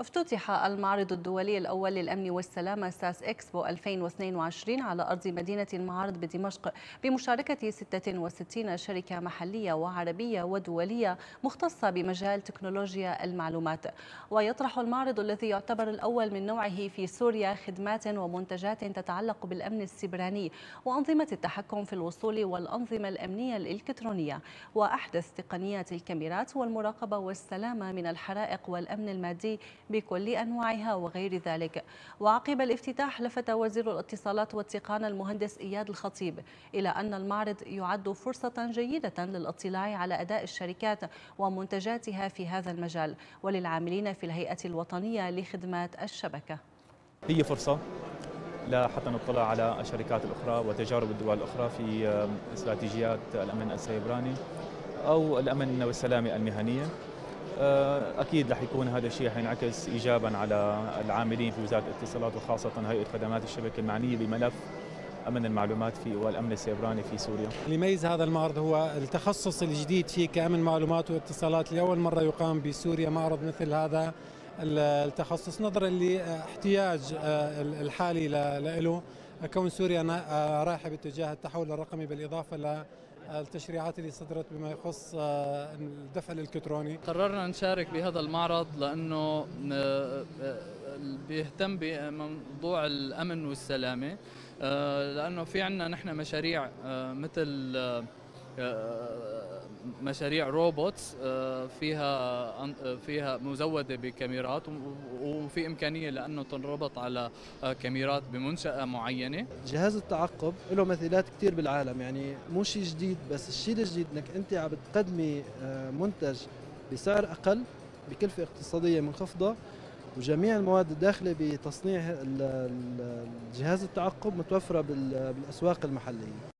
افتتح المعرض الدولي الأول للأمن والسلامة ساس إكسبو 2022 على أرض مدينة المعارض بدمشق بمشاركة 66 شركة محلية وعربية ودولية مختصة بمجال تكنولوجيا المعلومات. ويطرح المعرض الذي يعتبر الأول من نوعه في سوريا خدمات ومنتجات تتعلق بالأمن السبراني وأنظمة التحكم في الوصول والأنظمة الأمنية الإلكترونية وأحدث تقنيات الكاميرات والمراقبة والسلامة من الحرائق والأمن المادي بكل أنواعها وغير ذلك. وعقب الافتتاح لفت وزير الاتصالات والتقان المهندس إياد الخطيب إلى أن المعرض يعد فرصة جيدة للاطلاع على أداء الشركات ومنتجاتها في هذا المجال وللعاملين في الهيئة الوطنية لخدمات الشبكة. هي فرصة لحتى نطلع على الشركات الأخرى وتجارب الدول الأخرى في استراتيجيات الأمن السيبراني أو الأمن والسلامة المهنية. أكيد رح يكون هذا الشيء حينعكس ايجابا على العاملين في وزارة الاتصالات وخاصة هيئة خدمات الشبكة المعنية بملف أمن المعلومات في والأمن السيبراني في سوريا. اللي يميز هذا المعرض هو التخصص الجديد فيه كأمن معلومات واتصالات لأول مرة يقام بسوريا معرض مثل هذا التخصص نظرا لاحتياج آه، الحالي له كون سوريا آه، رايحة باتجاه التحول الرقمي بالإضافة التشريعات اللي صدرت بما يخص آه، الدفع الإلكتروني. قررنا نشارك بهذا المعرض لأنه آه، آه، بيهتم بموضوع الأمن والسلامة. لأنه في عندنا نحن مشاريع مثل مشاريع روبوتس آه، فيها آه، فيها مزودة بكاميرات وفي إمكانية لأنه تنربط على آه، كاميرات بمنشأة معينة. جهاز التعقب له مثيلات كثير بالعالم يعني مو شيء جديد بس الشيء الجديد إنك أنت عم بتقدمي منتج بسعر أقل بكلفة اقتصادية منخفضة وجميع المواد الداخلة بتصنيع جهاز التعقب متوفرة بالأسواق المحلية.